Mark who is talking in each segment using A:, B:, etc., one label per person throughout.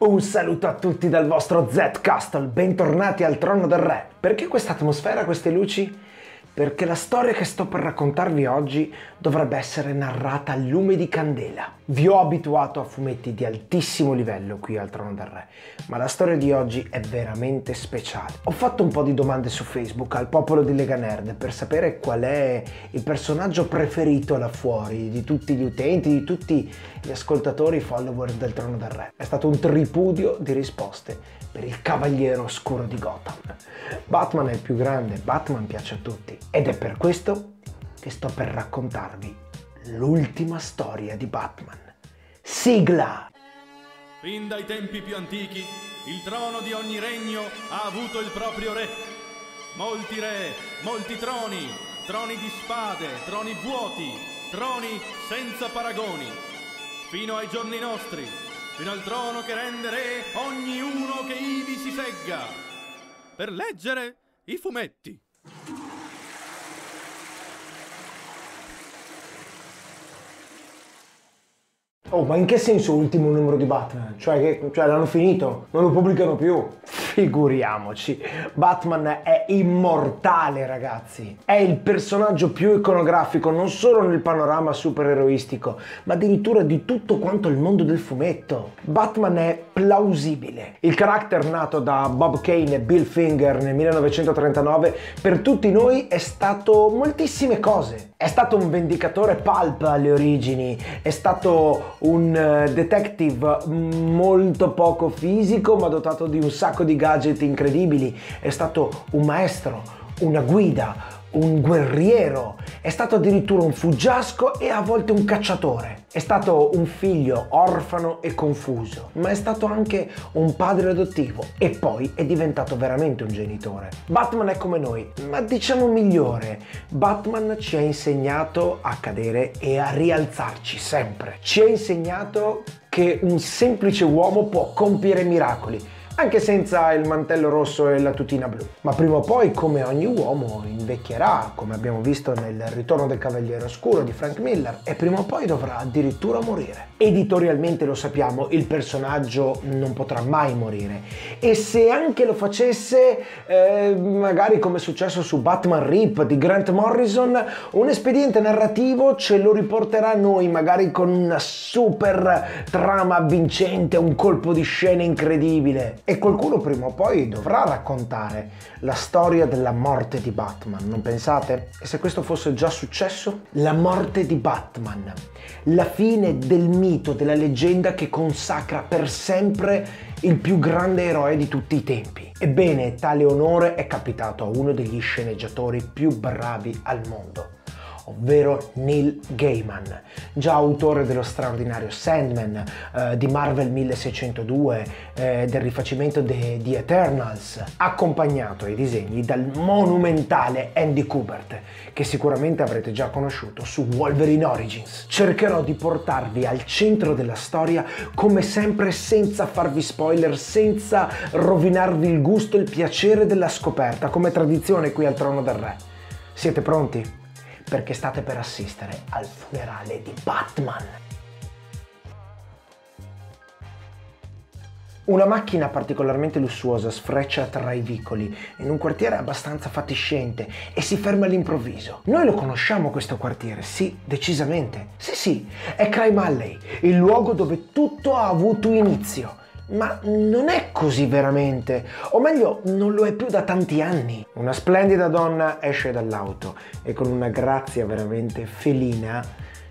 A: Un saluto a tutti dal vostro Z Castle, bentornati al trono del re. Perché questa atmosfera, queste luci? Perché la storia che sto per raccontarvi oggi dovrebbe essere narrata a lume di candela. Vi ho abituato a fumetti di altissimo livello qui al Trono del Re, ma la storia di oggi è veramente speciale. Ho fatto un po' di domande su Facebook al popolo di Lega Nerd per sapere qual è il personaggio preferito là fuori di tutti gli utenti, di tutti gli ascoltatori follower del Trono del Re. È stato un tripudio di risposte per il Cavaliere Oscuro di Gotham. Batman è il più grande, Batman piace a tutti ed è per questo che sto per raccontarvi l'ultima storia di Batman. Sigla!
B: Fin dai tempi più antichi, il trono di ogni regno ha avuto il proprio re. Molti re, molti troni, troni di spade, troni vuoti, troni senza paragoni. Fino ai giorni nostri, fino al trono che rende re ognuno che ivi si segga, per leggere i fumetti.
A: Oh, ma in che senso ultimo numero di Batman? Cioè, che, cioè l'hanno finito? Non lo pubblicano più? Figuriamoci, Batman è immortale ragazzi, è il personaggio più iconografico non solo nel panorama supereroistico, ma addirittura di tutto quanto il mondo del fumetto. Batman è plausibile. Il character nato da Bob Kane e Bill Finger nel 1939 per tutti noi è stato moltissime cose. È stato un vendicatore pulp alle origini, è stato un eh, detective molto poco fisico ma dotato di un sacco di gadget incredibili, è stato un maestro, una guida, un guerriero, è stato addirittura un fuggiasco e a volte un cacciatore. È stato un figlio orfano e confuso, ma è stato anche un padre adottivo e poi è diventato veramente un genitore. Batman è come noi, ma diciamo migliore. Batman ci ha insegnato a cadere e a rialzarci sempre. Ci ha insegnato che un semplice uomo può compiere miracoli anche senza il mantello rosso e la tutina blu. Ma prima o poi, come ogni uomo, invecchierà, come abbiamo visto nel Ritorno del Cavaliere Oscuro di Frank Miller, e prima o poi dovrà addirittura morire. Editorialmente lo sappiamo, il personaggio non potrà mai morire. E se anche lo facesse, eh, magari come è successo su Batman Rip di Grant Morrison, un espediente narrativo ce lo riporterà a noi, magari con una super trama vincente, un colpo di scena incredibile e qualcuno prima o poi dovrà raccontare la storia della morte di Batman, non pensate? E se questo fosse già successo? La morte di Batman, la fine del mito, della leggenda che consacra per sempre il più grande eroe di tutti i tempi. Ebbene, tale onore è capitato a uno degli sceneggiatori più bravi al mondo ovvero Neil Gaiman, già autore dello straordinario Sandman, eh, di Marvel 1602, eh, del rifacimento di The Eternals, accompagnato ai disegni dal monumentale Andy Kubert, che sicuramente avrete già conosciuto su Wolverine Origins. Cercherò di portarvi al centro della storia come sempre senza farvi spoiler, senza rovinarvi il gusto e il piacere della scoperta, come tradizione qui al Trono del Re. Siete pronti? Perché state per assistere al funerale di Batman. Una macchina particolarmente lussuosa sfreccia tra i vicoli in un quartiere abbastanza fatiscente e si ferma all'improvviso. Noi lo conosciamo questo quartiere, sì, decisamente. Sì, sì, è Crime Alley, il luogo dove tutto ha avuto inizio. Ma non è così veramente, o meglio, non lo è più da tanti anni. Una splendida donna esce dall'auto e con una grazia veramente felina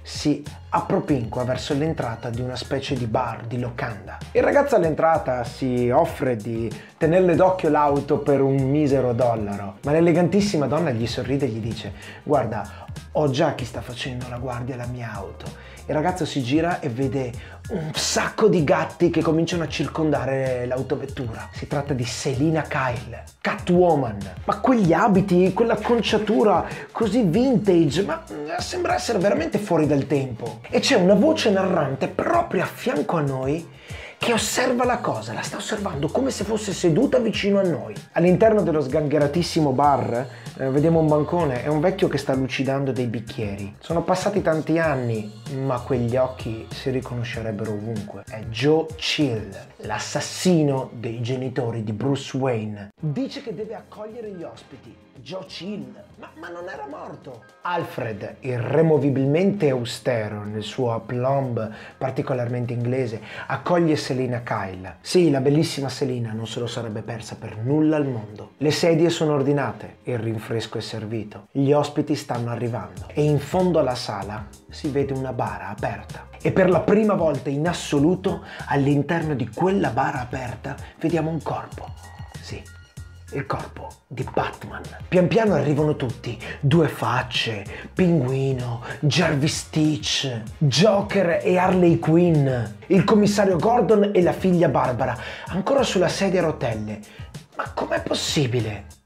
A: si appropinqua verso l'entrata di una specie di bar, di locanda. Il ragazzo all'entrata si offre di tenerle d'occhio l'auto per un misero dollaro, ma l'elegantissima donna gli sorride e gli dice guarda, ho già chi sta facendo la guardia alla mia auto. Il ragazzo si gira e vede un sacco di gatti che cominciano a circondare l'autovettura. Si tratta di Selina Kyle, Catwoman. Ma quegli abiti, quell'acconciatura così vintage, ma eh, sembra essere veramente fuori dal tempo. E c'è una voce narrante proprio a fianco a noi che osserva la cosa, la sta osservando come se fosse seduta vicino a noi. All'interno dello sgangheratissimo bar Eh, vediamo un bancone, è un vecchio che sta lucidando dei bicchieri. Sono passati tanti anni, ma quegli occhi si riconoscerebbero ovunque. È Joe Chill, l'assassino dei genitori di Bruce Wayne. Dice che deve accogliere gli ospiti. Joe Chill, ma, ma non era morto. Alfred, irremovibilmente austero nel suo aplomb particolarmente inglese, accoglie Selina Kyle. Sì, la bellissima Selina non se lo sarebbe persa per nulla al mondo. Le sedie sono ordinate, il rinfresco è servito, gli ospiti stanno arrivando e in fondo alla sala si vede una bara aperta. E per la prima volta in assoluto all'interno di quella bara aperta vediamo un corpo. Sì, il corpo di Batman. Pian piano arrivano tutti, due facce, Pinguino, Jarvis Stitch, Joker e Harley Quinn, il commissario Gordon e la figlia Barbara, ancora sulla sedia a rotelle. Ma com'è possibile?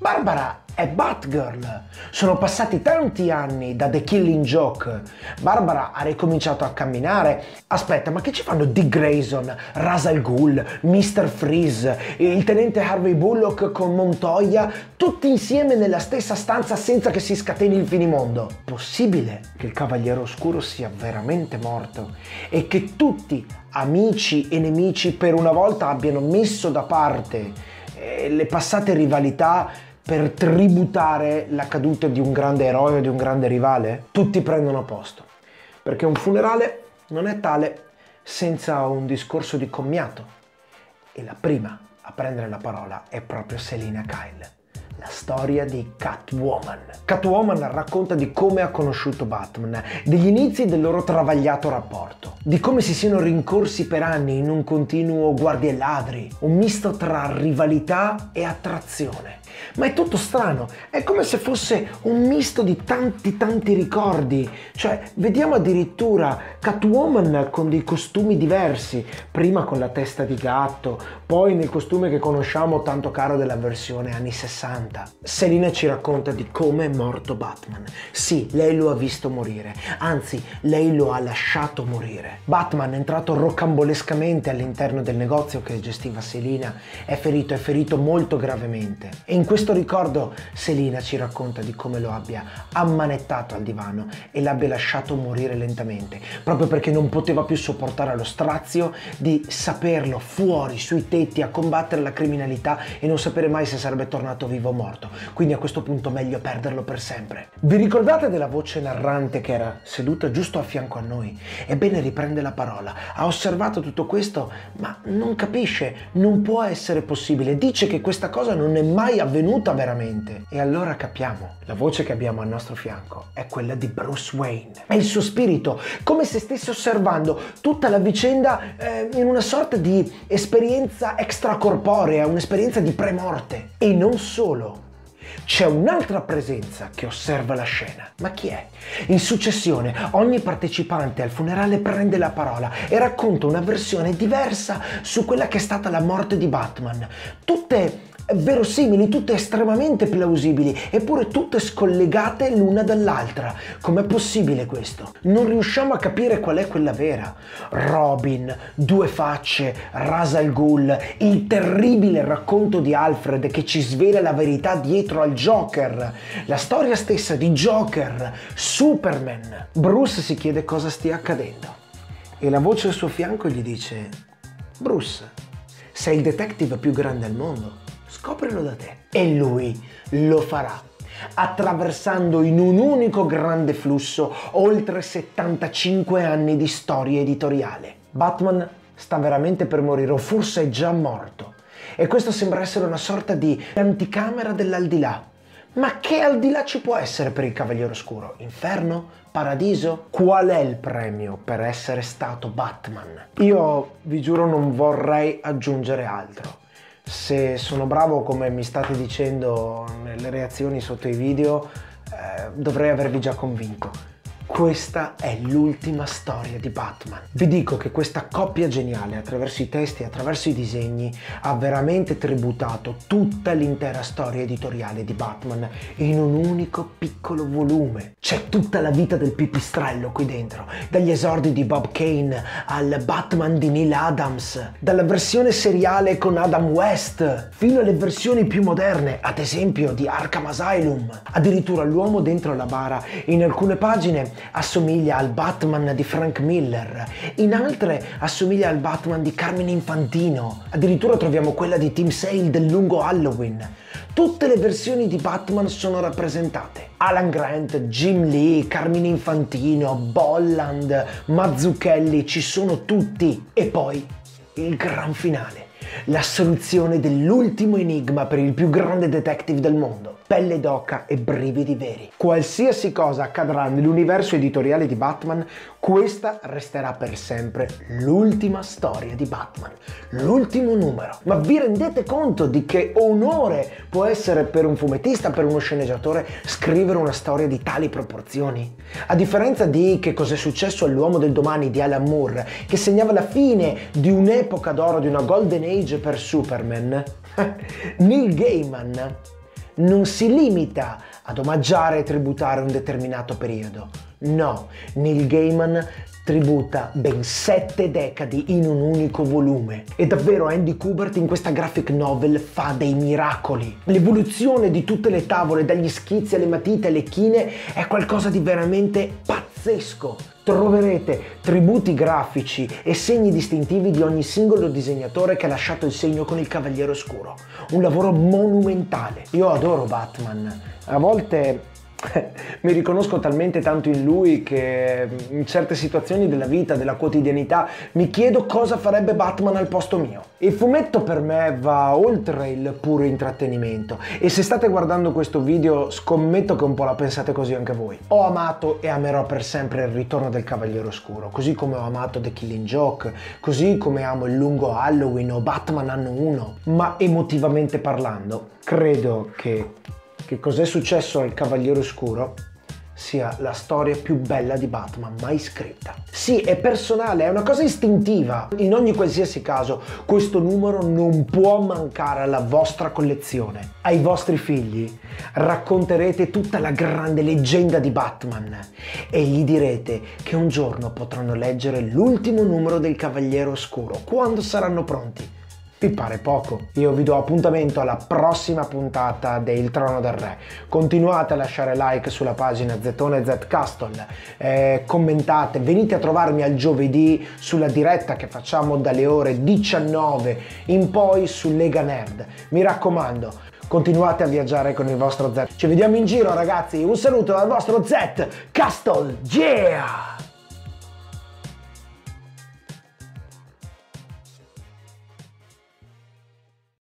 A: Barbara è Batgirl. Sono passati tanti anni da The Killing Joke. Barbara ha ricominciato a camminare. Aspetta, ma che ci fanno Dick Grayson, Ra's al Ghul, Mr. Freeze, il tenente Harvey Bullock con Montoya, tutti insieme nella stessa stanza senza che si scateni il finimondo? Possibile che il Cavaliere Oscuro sia veramente morto e che tutti, amici e nemici, per una volta abbiano messo da parte eh, le passate rivalità per tributare la caduta di un grande eroe o di un grande rivale? Tutti prendono posto, perché un funerale non è tale senza un discorso di commiato. E la prima a prendere la parola è proprio Selina Kyle la storia di Catwoman. Catwoman racconta di come ha conosciuto Batman, degli inizi del loro travagliato rapporto, di come si siano rincorsi per anni in un continuo guardie ladri, un misto tra rivalità e attrazione. Ma è tutto strano, è come se fosse un misto di tanti tanti ricordi, cioè vediamo addirittura Catwoman con dei costumi diversi, prima con la testa di gatto, poi nel costume che conosciamo tanto caro della versione anni 60. Selina ci racconta di come è morto Batman. Sì, lei lo ha visto morire, anzi lei lo ha lasciato morire. Batman è entrato rocambolescamente all'interno del negozio che gestiva Selina, è ferito, è ferito molto gravemente. E in questo ricordo Selina ci racconta di come lo abbia ammanettato al divano e l'abbia lasciato morire lentamente, proprio perché non poteva più sopportare lo strazio di saperlo fuori sui tetti a combattere la criminalità e non sapere mai se sarebbe tornato vivo o morto. Quindi a questo punto meglio perderlo per sempre. Vi ricordate della voce narrante che era seduta giusto a fianco a noi? Ebbene riprende la parola. Ha osservato tutto questo, ma non capisce, non può essere possibile. Dice che questa cosa non è mai avvenuta veramente. E allora capiamo, la voce che abbiamo al nostro fianco è quella di Bruce Wayne. È il suo spirito, come se stesse osservando tutta la vicenda eh, in una sorta di esperienza extracorporea, un'esperienza di premorte. E non solo. C'è un'altra presenza che osserva la scena. Ma chi è? In successione, ogni partecipante al funerale prende la parola e racconta una versione diversa su quella che è stata la morte di Batman. Tutte verosimili, tutte estremamente plausibili, eppure tutte scollegate l'una dall'altra. Com'è possibile questo? Non riusciamo a capire qual è quella vera. Robin, Due Facce, Ras al Ghul, il terribile racconto di Alfred che ci svela la verità dietro al Joker, la storia stessa di Joker, Superman. Bruce si chiede cosa stia accadendo e la voce al suo fianco gli dice Bruce, sei il detective più grande al mondo Scoprilo da te. E lui lo farà attraversando in un unico grande flusso oltre 75 anni di storia editoriale. Batman sta veramente per morire o forse è già morto. E questo sembra essere una sorta di anticamera dell'aldilà. Ma che aldilà ci può essere per il Cavaliere Oscuro? Inferno? Paradiso? Qual è il premio per essere stato Batman? Io vi giuro non vorrei aggiungere altro se sono bravo come mi state dicendo nelle reazioni sotto i video, eh, dovrei avervi già convinto. Questa è l'ultima storia di Batman. Vi dico che questa coppia geniale, attraverso i testi e attraverso i disegni, ha veramente tributato tutta l'intera storia editoriale di Batman in un unico piccolo volume. C'è tutta la vita del pipistrello qui dentro, dagli esordi di Bob Kane al Batman di Neil Adams, dalla versione seriale con Adam West, fino alle versioni più moderne, ad esempio di Arkham Asylum. Addirittura l'uomo dentro la bara in alcune pagine assomiglia al Batman di Frank Miller, in altre assomiglia al Batman di Carmine Infantino, addirittura troviamo quella di Tim Sale del lungo Halloween. Tutte le versioni di Batman sono rappresentate. Alan Grant, Jim Lee, Carmine Infantino, Bolland, Mazzucchelli, ci sono tutti. E poi il gran finale, la soluzione dell'ultimo enigma per il più grande detective del mondo pelle d'oca e brividi veri. Qualsiasi cosa accadrà nell'universo editoriale di Batman, questa resterà per sempre l'ultima storia di Batman, l'ultimo numero. Ma vi rendete conto di che onore può essere per un fumettista, per uno sceneggiatore, scrivere una storia di tali proporzioni? A differenza di Che cos'è successo all'uomo del domani di Alan Moore, che segnava la fine di un'epoca d'oro, di una golden age per Superman, Neil Gaiman non si limita ad omaggiare e tributare un determinato periodo. No, Neil Gaiman tributa ben sette decadi in un unico volume. E davvero Andy Kubert in questa graphic novel fa dei miracoli. L'evoluzione di tutte le tavole, dagli schizzi alle matite alle chine, è qualcosa di veramente pazzesco. Troverete tributi grafici e segni distintivi di ogni singolo disegnatore che ha lasciato il segno con il Cavaliere Oscuro. Un lavoro monumentale. Io adoro Batman. A volte mi riconosco talmente tanto in lui che in certe situazioni della vita, della quotidianità, mi chiedo cosa farebbe Batman al posto mio. Il fumetto per me va oltre il puro intrattenimento e se state guardando questo video scommetto che un po' la pensate così anche voi. Ho amato e amerò per sempre il ritorno del Cavaliere Oscuro, così come ho amato The Killing Joke, così come amo il lungo Halloween o Batman anno 1, ma emotivamente parlando, credo che che cos'è successo al Cavaliere Oscuro sia la storia più bella di Batman mai scritta. Sì, è personale, è una cosa istintiva. In ogni qualsiasi caso, questo numero non può mancare alla vostra collezione. Ai vostri figli racconterete tutta la grande leggenda di Batman e gli direte che un giorno potranno leggere l'ultimo numero del Cavaliere Oscuro, quando saranno pronti vi pare poco? Io vi do appuntamento alla prossima puntata del Trono del Re. Continuate a lasciare like sulla pagina Zetone Z Castle, eh, commentate, venite a trovarmi al giovedì sulla diretta che facciamo dalle ore 19 in poi su Lega Nerd. Mi raccomando, continuate a viaggiare con il vostro Z. Ci vediamo in giro ragazzi, un saluto dal vostro Z Castle, yeah!